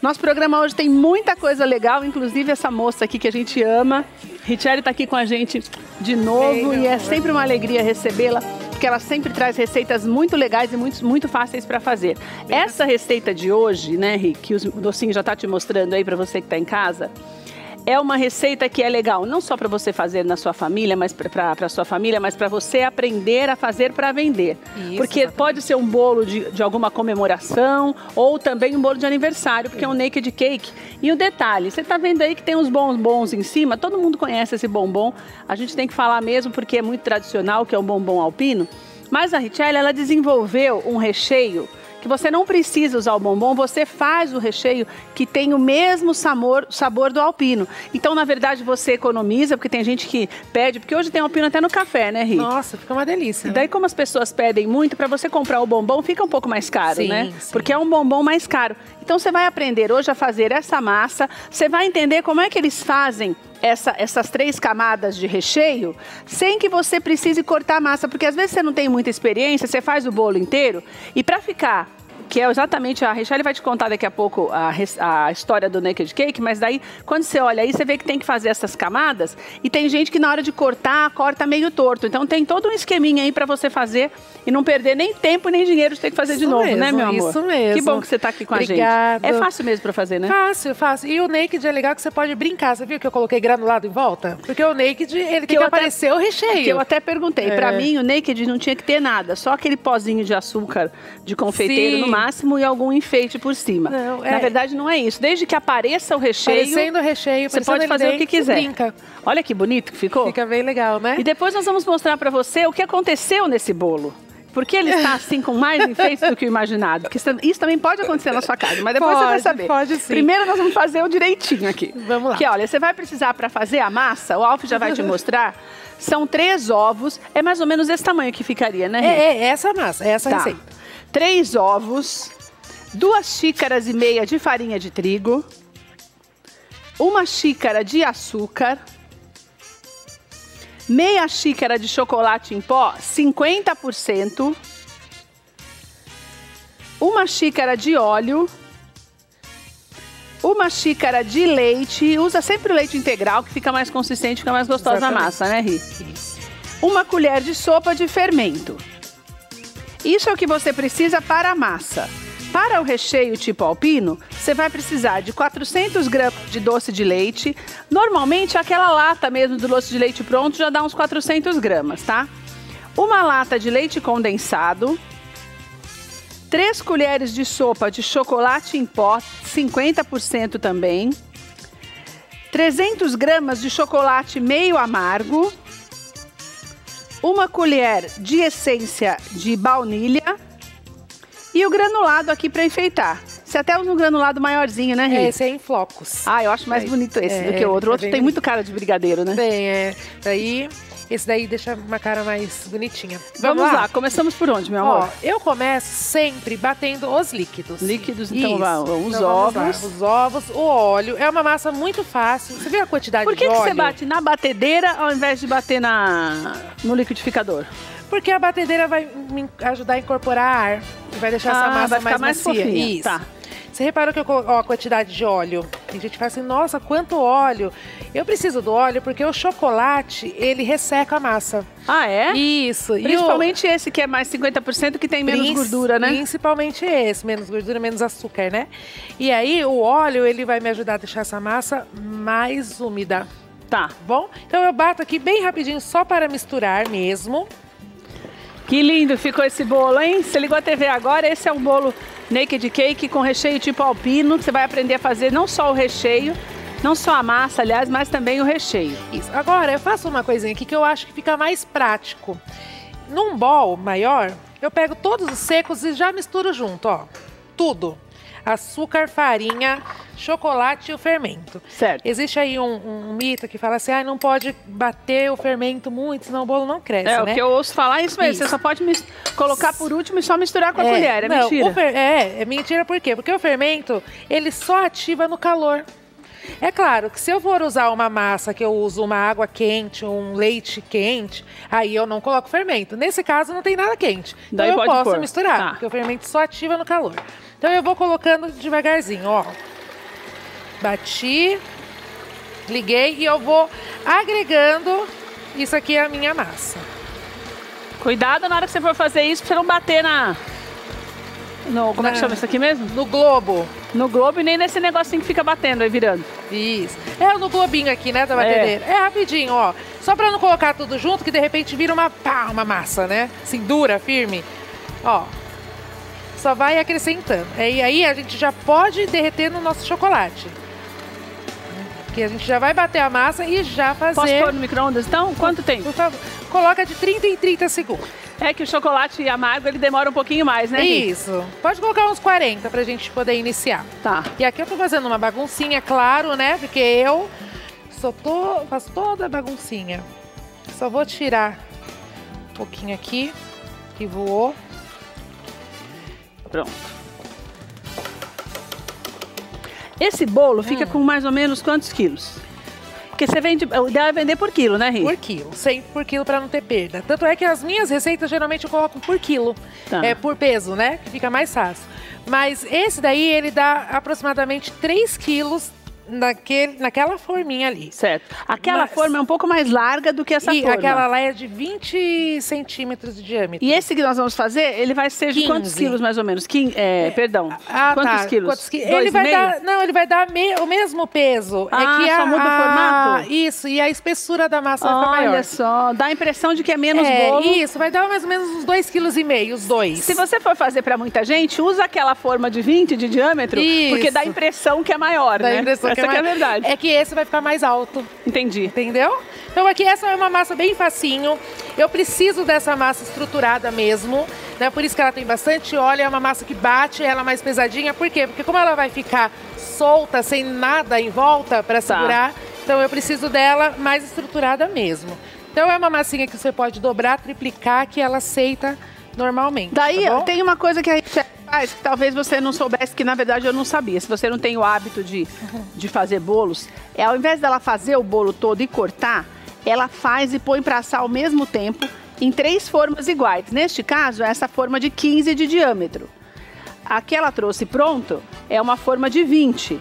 Nosso programa hoje tem muita coisa legal, inclusive essa moça aqui que a gente ama. Richelle está aqui com a gente de novo e é sempre uma alegria recebê-la, porque ela sempre traz receitas muito legais e muito, muito fáceis para fazer. Essa receita de hoje, né, Rick, que o docinho já está te mostrando aí para você que está em casa, é uma receita que é legal, não só para você fazer na sua família, mas para a sua família, mas para você aprender a fazer para vender. Isso, porque exatamente. pode ser um bolo de, de alguma comemoração ou também um bolo de aniversário, porque é um naked cake. E o detalhe, você está vendo aí que tem uns bombons em cima, todo mundo conhece esse bombom. A gente tem que falar mesmo porque é muito tradicional, que é um bombom alpino. Mas a Richelle, ela desenvolveu um recheio que você não precisa usar o bombom, você faz o recheio que tem o mesmo sabor, sabor do alpino. Então, na verdade, você economiza, porque tem gente que pede, porque hoje tem alpino até no café, né, Ri? Nossa, fica uma delícia. Né? Daí, como as pessoas pedem muito, para você comprar o bombom fica um pouco mais caro, sim, né? Sim. Porque é um bombom mais caro. Então, você vai aprender hoje a fazer essa massa, você vai entender como é que eles fazem essa, essas três camadas de recheio sem que você precise cortar a massa, porque às vezes você não tem muita experiência, você faz o bolo inteiro e para ficar que é exatamente a Richelle vai te contar daqui a pouco a, a história do naked cake, mas daí quando você olha aí, você vê que tem que fazer essas camadas e tem gente que na hora de cortar, corta meio torto. Então tem todo um esqueminha aí para você fazer e não perder nem tempo nem dinheiro de ter que fazer isso de novo, mesmo, né, meu amor? Isso mesmo. Que bom que você está aqui com Obrigada. a gente. É fácil mesmo para fazer, né? Fácil, fácil. E o naked é legal que você pode brincar. Você viu que eu coloquei granulado em volta? Porque o naked, ele que tem que aparecer o recheio. Que eu até perguntei. É. Para mim, o naked não tinha que ter nada. Só aquele pozinho de açúcar de confeiteiro Sim. no máximo e algum enfeite por cima. Não, é... Na verdade, não é isso. Desde que apareça o recheio. Aparecendo o recheio, você pode fazer o que quiser. Brinca. Olha que bonito que ficou. Fica bem legal, né? E depois nós vamos mostrar para você o que aconteceu nesse bolo. Porque ele está assim com mais enfeites do que o imaginado. Porque isso também pode acontecer na sua casa, mas depois pode, você vai saber. Pode sim. Primeiro nós vamos fazer o direitinho aqui. Vamos lá. Que olha, você vai precisar para fazer a massa, o Alf já vai te mostrar. São três ovos, é mais ou menos esse tamanho que ficaria, né? É, é essa massa, é essa tá. receita. Três ovos, duas xícaras e meia de farinha de trigo, uma xícara de açúcar, meia xícara de chocolate em pó, 50%, uma xícara de óleo, uma xícara de leite, usa sempre o leite integral que fica mais consistente, fica mais gostosa Exatamente. a massa, né, Ri? Uma colher de sopa de fermento. Isso é o que você precisa para a massa. Para o recheio tipo alpino, você vai precisar de 400 gramas de doce de leite. Normalmente, aquela lata mesmo do doce de leite pronto já dá uns 400 gramas, tá? Uma lata de leite condensado. 3 colheres de sopa de chocolate em pó, 50% também. 300 gramas de chocolate meio amargo. Uma colher de essência de baunilha e o granulado aqui para enfeitar. Você até usa um granulado maiorzinho, né, Rita? É, esse é em flocos. Ah, eu acho mais é, bonito esse é, do que o outro. O outro é tem muito cara de brigadeiro, né? Tem, é. Daí esse daí deixa uma cara mais bonitinha. Vamos, Vamos lá. lá. começamos por onde, meu amor? Ó, eu começo sempre batendo os líquidos. Líquidos, então vamos, os então, ovos. Os ovos, o óleo. É uma massa muito fácil. Você viu a quantidade por que de que óleo? Por que você bate na batedeira ao invés de bater na, no liquidificador? Porque a batedeira vai me ajudar a incorporar ar. Vai deixar ah, essa massa mais, mais macia. Fofinha. Isso. Tá. Você reparou que eu ó, a quantidade de óleo? Tem gente que fala assim, nossa, quanto óleo. Eu preciso do óleo porque o chocolate, ele resseca a massa. Ah, é? Isso. Principalmente o... esse que é mais 50% que tem menos gordura, né? Principalmente esse, menos gordura, menos açúcar, né? E aí o óleo, ele vai me ajudar a deixar essa massa mais úmida. Tá. Bom, então eu bato aqui bem rapidinho só para misturar mesmo. Que lindo ficou esse bolo, hein? Você ligou a TV agora, esse é um bolo naked cake com recheio tipo alpino, que você vai aprender a fazer não só o recheio, não só a massa, aliás, mas também o recheio. Isso. Agora, eu faço uma coisinha aqui que eu acho que fica mais prático. Num bol maior, eu pego todos os secos e já misturo junto, ó. Tudo açúcar, farinha, chocolate e o fermento. Certo. Existe aí um, um mito que fala assim, ah, não pode bater o fermento muito, senão o bolo não cresce, É, né? o que eu ouço falar é isso mesmo, isso. você só pode colocar por último e só misturar com a é, colher, é não, mentira. É, é mentira por quê? Porque o fermento, ele só ativa no calor. É claro que se eu for usar uma massa que eu uso uma água quente, um leite quente, aí eu não coloco fermento. Nesse caso não tem nada quente. Então Daí eu posso pôr. misturar, tá. porque o fermento só ativa no calor. Então eu vou colocando devagarzinho, ó. Bati, liguei e eu vou agregando. Isso aqui é a minha massa. Cuidado na hora que você for fazer isso pra você não bater na. No, como é que Na- chama isso aqui mesmo? No globo. No globo e nem nesse negocinho que fica batendo aí virando. Isso. É no globinho aqui, né, da batedeira. É. rapidinho, ó. Só pra não colocar tudo junto, que de repente vira uma pá, uma massa, né? Assim, dura, firme. Ó. Só vai acrescentando. E aí a gente já pode derreter no nosso chocolate. Que a gente já vai bater a massa e já fazer. Posso pôr no micro-ondas então? Quanto tempo? Por favor. Coloca de 30 em 30 segundos. É que o chocolate amargo ele demora um pouquinho mais, né? Ri? Isso. Pode colocar uns 40 pra gente poder iniciar. Tá. E aqui eu tô fazendo uma baguncinha, claro, né? Porque eu só tô, faço toda a baguncinha. Só vou tirar um pouquinho aqui, que voou. Pronto. Esse bolo fica Hum. com mais ou menos quantos quilos? Porque você vende. O ideal é vender por quilo, né, Ri? Por quilo, sempre por quilo para não ter perda. Tanto é que as minhas receitas geralmente eu coloco por quilo, Tá. é por peso, né? Que fica mais fácil. Mas esse daí ele dá aproximadamente 3 quilos naquele, naquela forminha ali. Certo. Aquela Mas- forma é um pouco mais larga do que essa e forma. aquela lá é de 20 centímetros de diâmetro. E esse que nós vamos fazer, ele vai ser de quantos 15. quilos mais ou menos? Quin... É, perdão. Ah, quantos tá. quilos? Quantos qui- Dois Ele vai meio? dar, não, ele vai dar me- o mesmo peso. Ah, é que só a, muda o a- formato? Isso, e a espessura da massa vai ficar Olha maior. só, dá a impressão de que é menos é, bolo. Isso, vai dar mais ou menos uns 2,5 kg, os dois. Se você for fazer para muita gente, usa aquela forma de 20 de diâmetro, Isso. porque dá a impressão que é maior, Dá a né? impressão Essa é, que é a mais- verdade. É que esse vai ficar mais alto, Entendi. entendeu? Então aqui essa é uma massa bem facinho. Eu preciso dessa massa estruturada mesmo, né? Por isso que ela tem bastante óleo, é uma massa que bate, ela é mais pesadinha. Por quê? Porque como ela vai ficar solta, sem nada em volta para Tá. segurar, então eu preciso dela mais estruturada mesmo. Então é uma massinha que você pode dobrar, triplicar, que ela aceita normalmente. Daí tá tem uma coisa que a gente faz que talvez você não soubesse, que na verdade eu não sabia. Se você não tem o hábito de, de fazer bolos, é ao invés dela fazer o bolo todo e cortar, ela faz e põe para assar ao mesmo tempo em três formas iguais. Neste caso, é essa forma de 15 de diâmetro. A que ela trouxe pronto é uma forma de 20.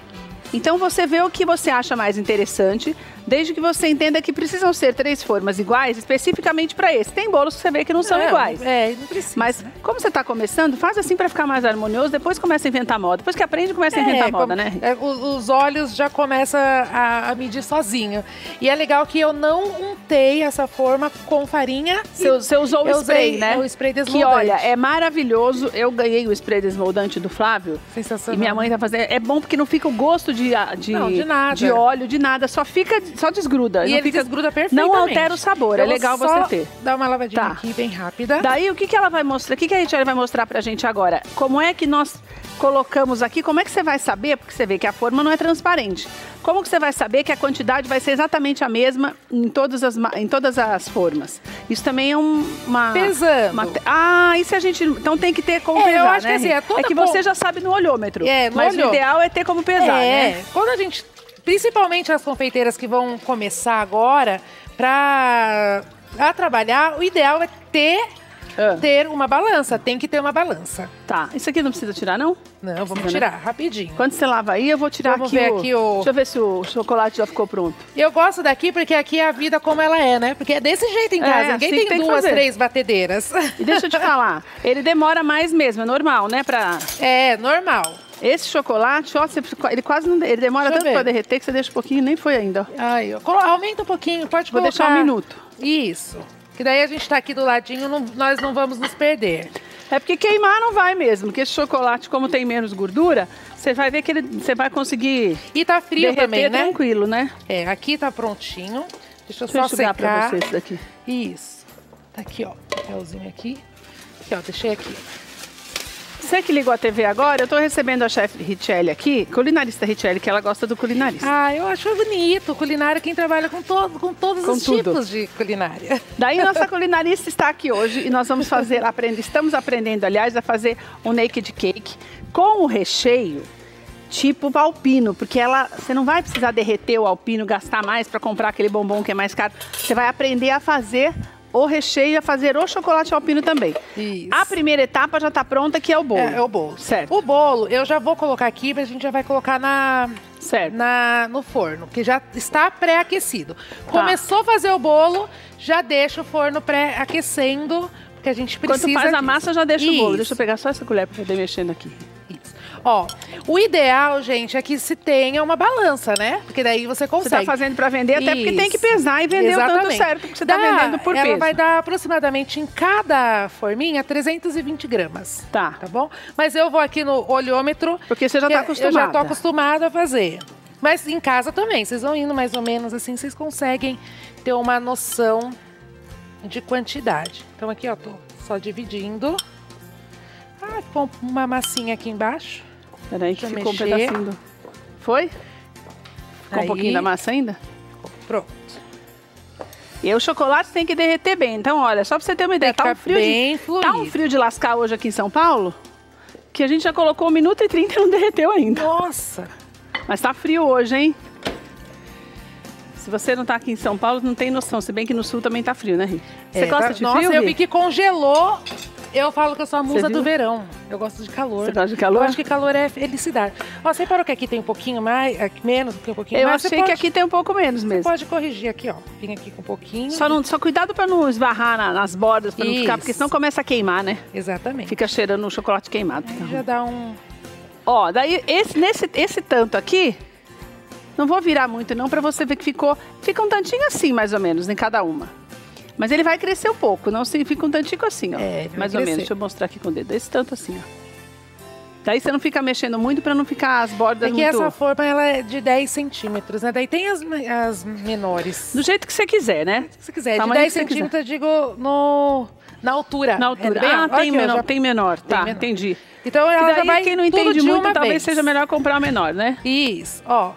Então você vê o que você acha mais interessante, desde que você entenda que precisam ser três formas iguais, especificamente para esse. Tem bolos que você vê que não são é, iguais. É, não precisa. Mas como você está começando, faz assim para ficar mais harmonioso, depois começa a inventar moda. Depois que aprende, começa a inventar moda, como- né? é, os, os olhos já começam a, a medir sozinho. E é legal que eu não untei essa forma com farinha. Você, você usou o Eu spray, usei né? o spray Que desmoldante. olha, é maravilhoso. Eu ganhei o spray desmoldante do Flávio. Sensacional. E minha mãe tá fazendo. É bom porque não fica o gosto de, de, Não, de nada. de óleo, de nada. Só fica, só desgruda. E não ele fica, desgruda perfeitamente. Não altera o sabor. Eu é legal você ter. Dar uma lavadinha Tá. aqui bem rápida. Daí, o que, que ela vai mostrar? O que, que a Richelle vai mostrar pra gente agora? Como é que nós colocamos aqui? Como é que você vai saber? Porque você vê que a forma não é transparente. Como que você vai saber que a quantidade vai ser exatamente a mesma em todas as, em todas as formas? Isso também é um- uma... Pesando. uma ah, isso a gente... Então tem que ter como É, eu pesar, acho que né, assim, Rê? é toda que você já sabe no olhômetro. É, no mas o olhômetro. ideal é ter como pesar, é, né? quando a gente, principalmente as confeiteiras que vão começar agora para a trabalhar, o ideal é ter Ah. ter uma balança, tem que ter uma balança. Tá, isso aqui não precisa tirar, não? Não, vamos Precisa, né? tirar rapidinho. Quando você lava aí, eu vou tirar Vamos aqui, ver o... aqui o- Deixa eu ver se o chocolate já ficou pronto. Eu gosto daqui porque aqui é a vida como ela é, né? Porque é desse jeito em É, casa. assim Ninguém que tem, tem duas, três batedeiras. E deixa eu te falar, ele demora mais mesmo, é normal, né? Pra... É, normal. Esse chocolate, ó, você- ele quase não. Ele demora tanto pra ver. derreter que você deixa um pouquinho, nem foi ainda. Ai, ó, aumenta um pouquinho, pode Vou colocar. deixar um minuto. Isso. Que daí a gente tá aqui do ladinho, não- nós não vamos nos perder. É porque queimar não vai mesmo, porque esse chocolate, como tem menos gordura, você vai ver que ele, você vai conseguir E tá frio também, né? tranquilo, né? É, aqui tá prontinho. Deixa eu Deixa só enxugar pra secar. você isso daqui. Isso. Tá aqui, ó. Papelzinho aqui. Aqui, ó. Deixei aqui. Você que ligou a TV agora, eu tô recebendo a chefe Richelle aqui, culinarista Richelle, que ela gosta do culinarista. Ah, eu acho bonito. Culinária, quem trabalha com, todo, com todos Com os tudo. tipos de culinária. Daí nossa culinarista está aqui hoje e nós vamos fazer, aprender, estamos aprendendo, aliás, a fazer um naked cake com o recheio tipo alpino, porque ela, você não vai precisar derreter o alpino, gastar mais para comprar aquele bombom que é mais caro. Você vai aprender a fazer o recheio e a fazer o chocolate alpino também. Isso. A primeira etapa já está pronta, que é o bolo. É, é o bolo. Certo. O bolo, eu já vou colocar aqui, mas a gente já vai colocar na, Certo. na, no forno, que já está pré-aquecido. Começou a fazer o bolo, já deixa o forno pré-aquecendo, porque a gente precisa Quando faz a massa, já deixa o bolo. Isso. Deixa eu pegar só essa colher pra poder mexendo aqui. Isso. Ó, o ideal, gente, é que se tenha uma balança, né? Porque daí você Você consegue. tá fazendo pra vender, até porque tem que Isso. pesar e vender o tanto Exatamente. certo que você tá Dá- vendendo por ela peso. vai dar aproximadamente em cada forminha 320 gramas. Tá. Tá bom? Mas eu vou aqui no olhômetro. Porque você já tá que Eu já acostumada. tô acostumada a fazer. Mas em casa também, vocês vão indo mais ou menos assim, vocês conseguem ter uma noção de quantidade. Então aqui, ó, tô só dividindo. Ah, ficou uma massinha aqui embaixo. Peraí que eu ficou um mexer. pedacinho do... Foi? Ficou Aí. um pouquinho da massa ainda? Pronto. E aí o chocolate tem que derreter bem. Então, olha, só pra você ter uma ideia, tá um frio de... fluido. Tá um frio de lascar hoje aqui em São Paulo, que a gente já colocou 1 minuto e 30 e não derreteu ainda. Nossa! Mas tá frio hoje, hein? Se você não tá aqui em São Paulo, não tem noção. Se bem que no sul também tá frio, né, Ri? Você É, gosta tá- de Nossa, frio, eu Ri? vi que congelou. Eu falo que eu sou a musa do verão. Eu gosto de calor. Você gosta de calor? Eu acho que calor é felicidade. Ó, você parou que aqui tem um pouquinho mais, aqui menos do que um pouquinho Eu mais? Você achei pode- que aqui tem um pouco menos mesmo. Pode corrigir aqui, ó. Vim aqui com um pouquinho. Só, não, só cuidado pra não esbarrar na- nas bordas, pra não ficar, porque senão começa a queimar, né? Exatamente. Fica cheirando o chocolate queimado. Aí já dá um... Ó, daí esse, nesse, esse tanto aqui, não vou virar muito não, pra você ver que ficou, fica um tantinho assim, mais ou menos, em cada uma. Mas ele vai crescer um pouco, não se fica um tantinho assim, ó. É, ele vai mais ou crescer. menos, deixa eu mostrar aqui com o dedo, esse tanto assim, ó. Daí você não fica mexendo muito pra não ficar as bordas É que muito... essa forma ela é de 10 centímetros, né? Daí tem as, as menores. Do jeito que você quiser, né? Se você quiser, de Tamanho 10 que você quiser. centímetros, eu digo no, na altura. Na altura. É bem- ah, tem aqui, menor, já- tem menor. Tá, menor. entendi. Então E ela já daí, vai quem não entende de muito, talvez vez. seja melhor comprar o menor, né? Isso, ó.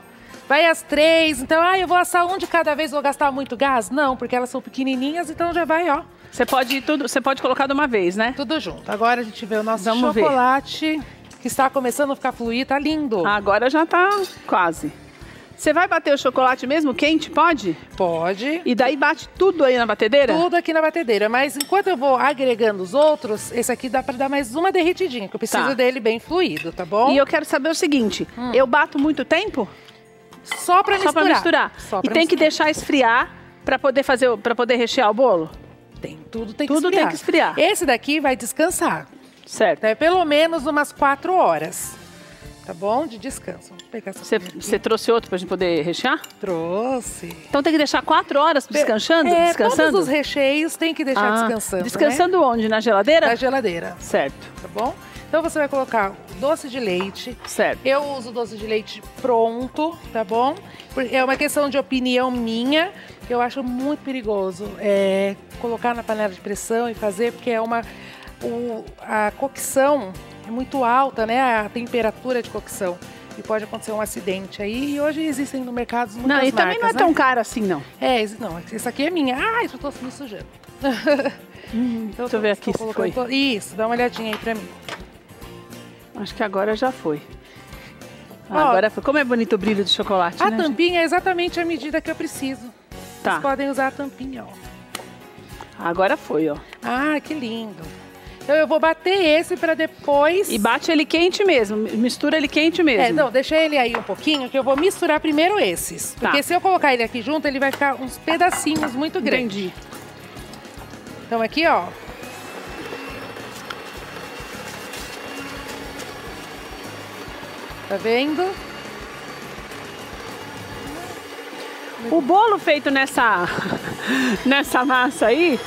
Vai as três, então, ah, eu vou assar um de cada vez, vou gastar muito gás? Não, porque elas são pequenininhas, então já vai, ó, Você pode ir tudo, você pode colocar de uma vez, né? tudo junto. Agora a gente vê o nosso Vamos ver. chocolate, que está começando a ficar fluir, tá lindo. Agora já tá quase. Você vai bater o chocolate mesmo quente, pode? Pode. E daí bate tudo aí na batedeira? Tudo aqui na batedeira, mas enquanto eu vou agregando os outros, esse aqui dá para dar mais uma derretidinha, que eu preciso Tá. dele bem fluido, tá bom? E eu quero saber o seguinte, eu bato muito tempo? Só para Só misturar. pra misturar. Só e pra tem que misturar. deixar esfriar para poder fazer, para poder rechear o bolo? Tem, tudo tem que Tudo esfriar. tem que esfriar. Esse daqui vai descansar. Certo. É pelo menos umas quatro horas. Tá bom? De descanso. Você, trouxe outro pra gente poder rechear? trouxe. Então tem que deixar quatro horas descansando? É, descansando? todos os recheios tem que deixar Ah, descansando. Descansando onde? Na geladeira? Né? Na geladeira, Certo, tá bom? Então você vai colocar doce de leite. certo. Eu uso doce de leite pronto, tá bom? Por- É uma questão de opinião minha. que Eu acho muito perigoso é, colocar na panela de pressão e fazer, porque é uma. o- a cocção é muito alta, né? A temperatura de cocção. E pode acontecer um acidente aí. E hoje existem no mercado muitas Não, e marcas, também não é né? tão caro assim, não. É, não, essa aqui é minha. Ai, já tô me sujando. Então, deixa eu ver aqui se to- Isso, dá uma olhadinha aí pra mim. Acho que agora já foi. Ó, agora foi. Como é bonito o brilho do chocolate, A né? gente? tampinha é exatamente a medida que eu preciso. Tá, Vocês podem usar a tampinha, ó. agora foi, ó. Ah, que lindo. Então eu vou bater esse pra depois. E bate ele quente mesmo, mistura ele quente mesmo. É, não, deixa ele aí um pouquinho, que eu vou misturar primeiro esses. Tá. Porque se eu colocar ele aqui junto, ele vai ficar uns pedacinhos muito grandes. Entendi. Então aqui, ó. Tá vendo? O bolo feito nessa, nessa massa aí,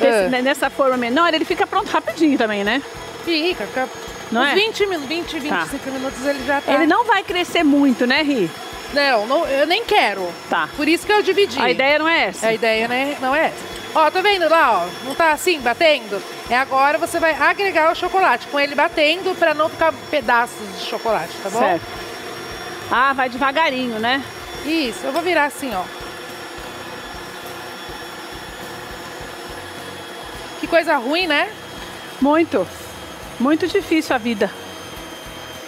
É. nessa forma menor, ele fica pronto rapidinho também, né? Fica, fica. Não uns é? 20 minutos, 20, 25 minutos ele já tá. Ele não vai crescer muito, né, Ri? Não, não, eu nem quero. Tá. Por isso que eu dividi. A ideia não é essa. A ideia né, não é essa. Ó, tá vendo lá, ó? Não tá assim, batendo? É agora você vai agregar o chocolate com ele batendo pra não ficar pedaços de chocolate, tá bom? Certo. Ah, vai devagarinho, né? Isso, eu vou virar assim, ó. Que coisa ruim, né? Muito. Muito difícil a vida.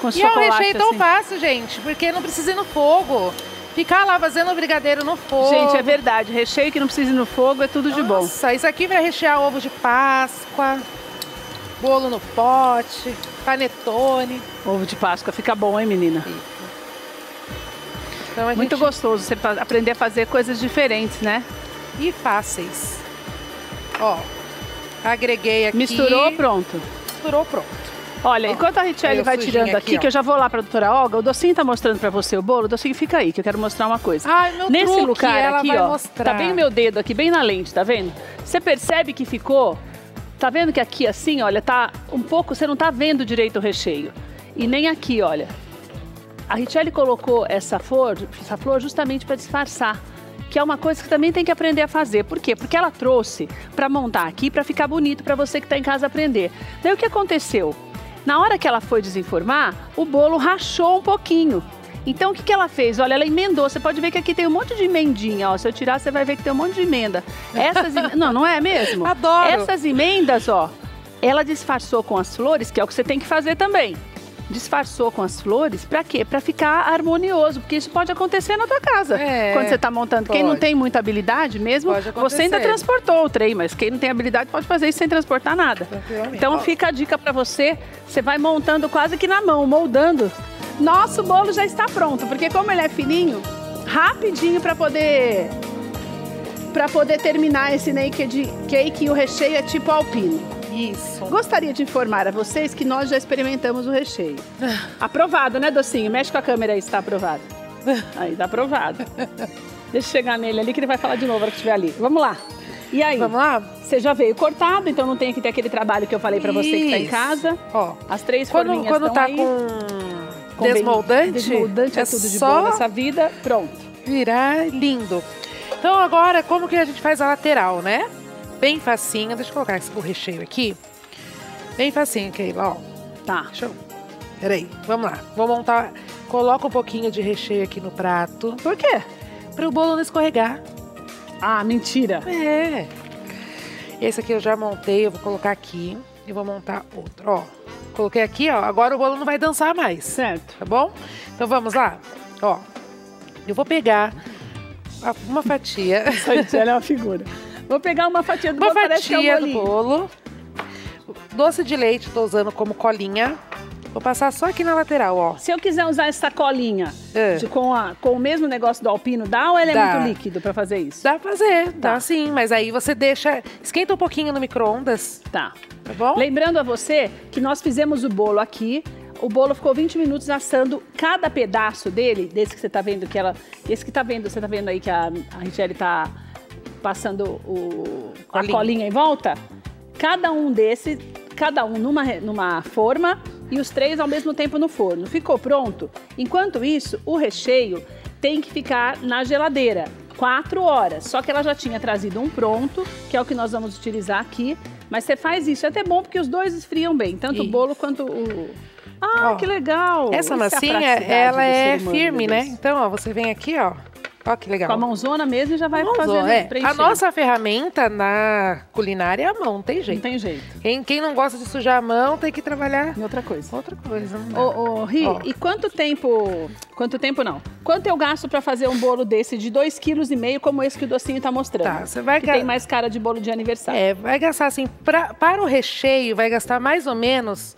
Com E é um chocolate recheio tão assim. fácil, gente, porque não precisa ir no fogo. Ficar lá fazendo o brigadeiro no fogo. Gente, é verdade. Recheio que não precisa ir no fogo é tudo de bom. Nossa, isso aqui vai rechear ovo de Páscoa, bolo no pote, panetone. Ovo de Páscoa fica bom, hein, menina? Então a Muito gente- gostoso você aprender a fazer coisas diferentes, né? E fáceis. Ó, agreguei aqui. Misturou, pronto. Misturou, pronto. Olha, enquanto a Richelle o vai tirando aqui, aqui, que eu já vou lá pra doutora Olga, o Docinho tá mostrando pra você o bolo. Docinho, fica aí, que eu quero mostrar uma coisa. Ai, meu Nesse truque, lugar aqui, ó, mostrar. tá bem o meu dedo aqui, bem na lente, tá vendo? Você percebe que ficou, tá vendo que aqui assim, olha, tá um pouco, você não tá vendo direito o recheio. E nem aqui, olha. A Richelle colocou essa flor, essa flor justamente para disfarçar. Que é uma coisa que também tem que aprender a fazer. Por quê? Porque ela trouxe para montar aqui para ficar bonito para você que está em casa aprender. Daí o que aconteceu? Na hora que ela foi desenformar, o bolo rachou um pouquinho. Então o que, que ela fez? Olha, ela emendou. Você pode ver que aqui tem um monte de emendinha. Ó. Se eu tirar, você vai ver que tem um monte de emenda. Essas em- Não, não é mesmo? Adoro. Essas emendas, ó, ela disfarçou com as flores, que é o que você tem que fazer também. Disfarçou com as flores, pra quê? Pra ficar harmonioso, porque isso pode acontecer na tua casa. É, quando você tá montando. Quem não pode. tem muita habilidade mesmo, Pode você ainda transportou o trem, mas quem não tem habilidade pode fazer isso sem transportar nada. Então fica a dica pra você, você vai montando quase que na mão, moldando. Nosso bolo já está pronto, porque como ele é fininho, rapidinho pra poder para poder terminar esse naked cake e o recheio é tipo alpino. Isso. Gostaria de informar a vocês que nós já experimentamos o recheio. Aprovado, né, docinho? Mexe com a câmera aí se tá aprovado. Aí, tá aprovado. Deixa eu chegar nele ali que ele vai falar de novo na hora que estiver ali. Vamos lá. E aí? Vamos lá? Você já veio cortado, então não tem que ter aquele trabalho que eu falei pra você que tá em casa. Ó, As três quando, forminhas quando estão tá aí. com, com desmoldante, desmoldante é, é tudo de só bom nessa vida. Pronto. virar lindo. Então agora, como que a gente faz a lateral, né? Bem facinho. Deixa eu colocar esse- o recheio aqui. Bem facinho, Keila, ó. Tá. Deixa eu... Peraí, vamos lá. Vou montar... Coloca um pouquinho de recheio aqui no prato, Por quê? para o bolo não escorregar. Ah, mentira. É. Esse aqui eu já montei, eu vou colocar aqui. E vou montar outro, ó. Coloquei aqui, ó. Agora o bolo não vai dançar mais. Certo. Tá bom? Então vamos lá. Ó, eu vou pegar uma fatia, Essa é uma figura. Vou pegar uma fatia do uma bolo, parece que é um fatia do bolo. Doce de leite, tô usando como colinha. Vou passar só aqui na lateral, ó. Se eu quiser usar essa colinha É. de- com, a- com o mesmo negócio do alpino, dá ou ele é Dá. muito líquido pra fazer isso? Dá pra fazer, Tá. dá sim, mas aí você deixa, esquenta um pouquinho no micro-ondas, Tá. tá bom? Lembrando a você que nós fizemos o bolo aqui. O bolo ficou 20 minutos assando cada pedaço dele, desse que você tá vendo que ela. Esse que tá vendo, você tá vendo aí que a, a Richelle tá passando o, a Colinha. colinha em volta? Cada um desses, cada um numa, numa forma e os três ao mesmo tempo no forno. Ficou pronto? Enquanto isso, o recheio tem que ficar na geladeira. Quatro horas. Só que ela já tinha trazido um pronto, que é o que nós vamos utilizar aqui. Mas você faz isso, é até bom porque os dois esfriam bem, tanto o Isso. bolo quanto o. Ah, Ó, que legal! Essa Isso é massinha, ela é firme, né? Então, ó, você vem aqui, ó. Ó que legal. Com a mãozona mesmo e já vai Mãozona, fazendo. é. A nossa ferramenta na culinária é a mão, não tem Não jeito. tem jeito. Quem, quem não gosta de sujar a mão tem que trabalhar E outra coisa. outra coisa. não. Ô, ô, Ri, e quanto tempo. Quanto tempo não? Quanto eu gasto pra fazer um bolo desse de 2,5 kg como esse que o docinho tá mostrando? Tá, você vai que ga- tem mais cara de bolo de aniversário. É, vai gastar assim, pra- para o recheio, vai gastar mais ou menos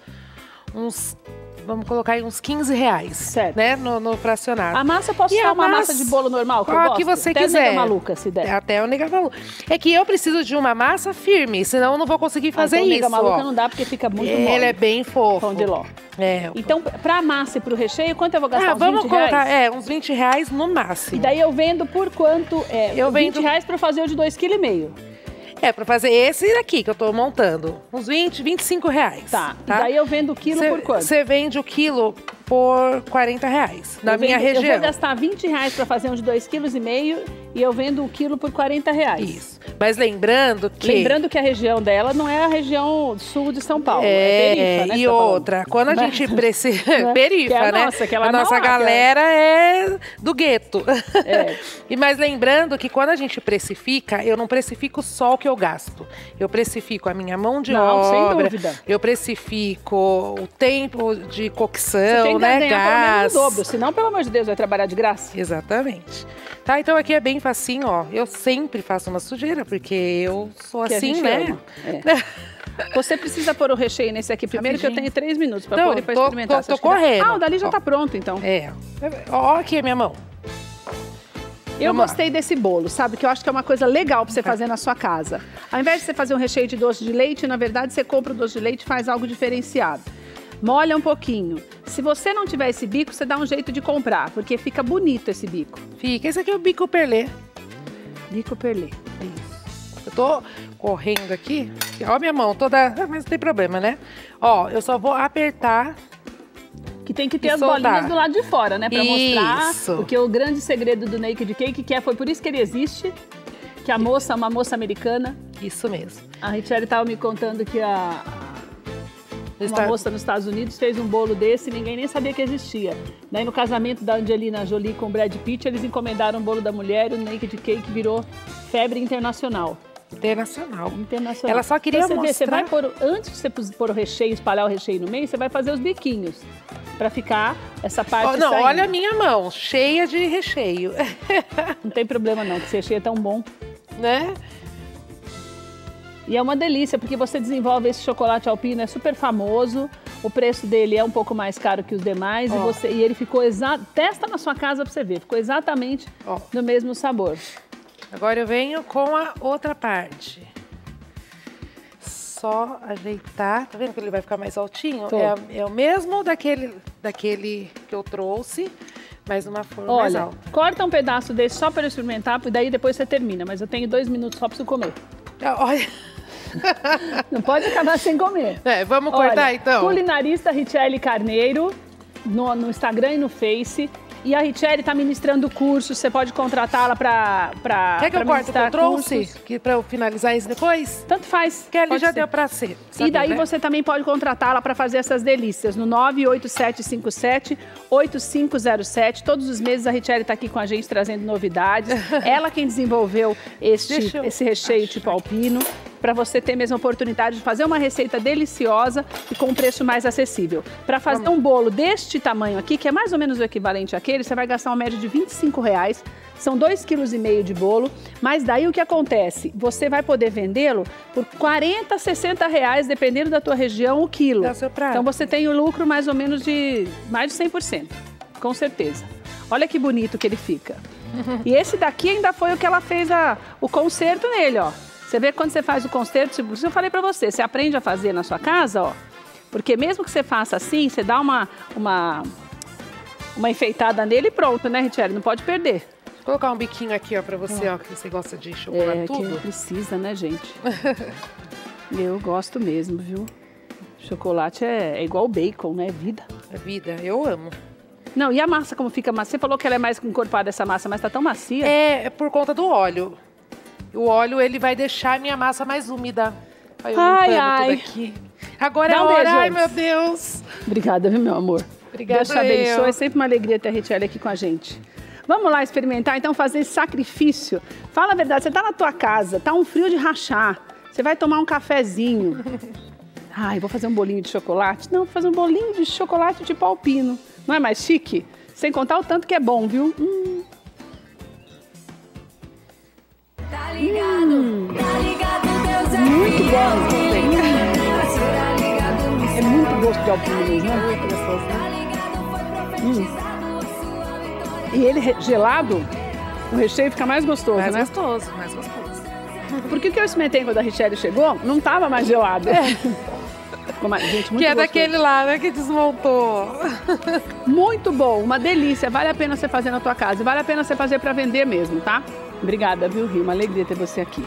uns, vamos colocar aí uns 15 reais. Certo. Né, no, no fracionado. A massa, posso E usar uma massa massa? de bolo normal? Que eu que você Até quiser. nega maluca, se der. Até o nega maluca. É que eu preciso de uma massa firme, senão eu não vou conseguir fazer Ah, então, nega isso. maluca ó. não dá porque fica muito Ele mole. é bem fofo. Pão de ló. É. Então, pra massa e pro recheio, quanto eu vou gastar? Ah, Uns vamos 20 colocar, reais? é, uns 20 reais no máximo. E daí eu vendo por quanto? É, Eu 20 vendo- reais pra fazer o de 2,5 kg. É, pra fazer esse daqui que eu tô montando. Uns 20, 25 reais. Tá. E daí eu vendo o quilo Cê- por quanto? Você vende o quilo por 40 reais, na Eu minha vendo- Eu região. vou gastar 20 reais pra fazer um de 2,5 kg e eu vendo o quilo por 40 reais. Isso. Mas lembrando que... Lembrando que a região dela não é a região sul de São Paulo. É, É, perifa, né? e outra, quando a gente precisa. Né? perifa, Que é né? nossa, que ela a nossa galera é do gueto. É. e mas lembrando que quando a gente precifica, eu não precifico só o que eu gasto. Eu precifico a minha mão de Não, sem obra. dúvida. Eu precifico o tempo de cocção, que né? ganhar pelo menos o dobro, senão, pelo amor de Deus, vai trabalhar de graça. Exatamente. Tá, então aqui é bem facinho, ó. Eu sempre faço uma sujeira, porque eu sou Que assim, né? É. Você precisa pôr o recheio nesse aqui primeiro, que eu tenho três minutos pra Não, pôr e pra tô- experimentar. tô- tô correndo. Ah, o dali já Ó. tá pronto, então. É. Ó aqui a minha mão. Eu Vamos lá. gostei desse bolo, sabe? Que eu acho que é uma coisa legal pra você fazer na sua casa. Ao invés de você fazer um recheio de doce de leite, na verdade você compra o doce de leite e faz algo diferenciado. Molha um pouquinho. Se você não tiver esse bico, você dá um jeito de comprar, porque fica bonito esse bico. Fica. Esse aqui é o bico perlê. Bico perlê. Isso. Eu tô correndo aqui. Ó, minha mão toda. ah, Mas não tem problema, né? Ó, eu só vou apertar. Que tem que ter as soltar. bolinhas do lado de fora, né? Pra mostrar. Isso. Porque o grande segredo do Naked Cake, que é, foi por isso que ele existe, que a moça, uma moça americana, Isso mesmo. a Richelle estava me contando que a, uma Está- moça nos Estados Unidos fez um bolo desse e ninguém nem sabia que existia. Daí no casamento da Angelina Jolie com o Brad Pitt, eles encomendaram o bolo da mulher e o Naked Cake virou febre internacional. Internacional. Internacional. Ela só queria você vê, você mostrar- vai pôr, antes de você pôr o recheio, espalhar o recheio no meio, você vai fazer os biquinhos. Pra ficar essa parte Ó, não, saindo. olha a minha mão, cheia de recheio. Não tem problema não, que esse recheio é tão bom. né? E é uma delícia, porque você desenvolve esse chocolate alpino, é super famoso. O preço dele é um pouco mais caro que os demais. E, Ó. você, e ele ficou exato. Testa na sua casa pra você ver. Ficou exatamente Ó. do mesmo sabor. Agora eu venho com a outra parte. Só ajeitar. Tá vendo que ele vai ficar mais altinho? É, é o mesmo daquele, daquele que eu trouxe, mas numa forma mais Olha, alta. corta um pedaço desse só para experimentar, e daí depois você termina. Mas eu tenho dois minutos só para você comer. Olha, Não pode acabar sem comer. é, vamos cortar Olha, então? Culinarista Richelle Carneiro, no, no Instagram e no Face. E a Richelle está ministrando cursos, você pode contratá-la para. Quer que eu corte o trouxe? Que pra eu finalizar isso depois? Tanto faz. Que ali já ser. deu pra ser. E saber, daí né? você também pode contratá-la para fazer essas delícias no 98757 8507. Todos os meses a Richelle está aqui com a gente trazendo novidades. Ela quem desenvolveu este, eu esse recheio tipo alpino para você ter mesmo a oportunidade de fazer uma receita deliciosa e com um preço mais acessível. Para fazer um bolo deste tamanho aqui, que é mais ou menos o equivalente àquele, você vai gastar uma média de 25 reais. São 2,5 kg de bolo, mas daí o que acontece? Você vai poder vendê-lo por 40, 60 reais, dependendo da tua região, o quilo. Prato. Então você tem o lucro mais ou menos de mais de 100%, com certeza. Olha que bonito que ele fica. E esse daqui ainda foi o que ela fez a, o conserto nele, ó. Você vê quando você faz o conserto, por isso eu falei pra você, você aprende a fazer na sua casa, ó. Porque mesmo que você faça assim, você dá uma, uma, uma enfeitada nele e pronto, né, Richelle? Não pode perder. Vou colocar um biquinho aqui, ó, pra você, ó, que você gosta de É, chocolatudo. que precisa, né, gente? Eu gosto mesmo, viu? Chocolate é, é igual bacon, né? É vida. É vida, eu amo. Não, e a massa como fica macia? Você falou que ela é mais encorpada essa massa, mas tá tão macia. É, é por conta do óleo. O óleo, ele vai deixar a minha massa mais úmida. Olha eu Ai, ai. tudo aqui. Agora é Dá a um hora. beijo Ai, meu Deus. Obrigada, viu, meu amor? Obrigada Deus te abençoe. É sempre uma alegria ter a Richelle aqui com a gente. Vamos lá experimentar, então, fazer esse sacrifício. Fala a verdade, você tá na tua casa, tá um frio de rachar. Você vai tomar um cafezinho. Ai, vou fazer um bolinho de chocolate? Não, vou fazer um bolinho de chocolate de palpino. Não é mais chique? Sem contar o tanto que é bom, viu? Hum, Tá ligado, tá ligado, Deus é muito bom. No É muito gosto de mesmo, né? Tá ligado, foi profetizado a sua vitória. E ele gelado, o recheio fica mais gostoso, Mais né? gostoso, mais gostoso. Porque o que eu experimentei quando a Richelle chegou, não tava mais gelado. Ficou mais- gente, muito que é gostoso. daquele lá, né, que desmontou. Muito bom, uma delícia. Vale a pena você fazer na tua casa. Vale a pena você fazer para vender mesmo, tá? Obrigada, viu, Rio? Uma alegria ter você aqui.